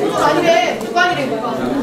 그건 아니래. 누가 아니래, 누가.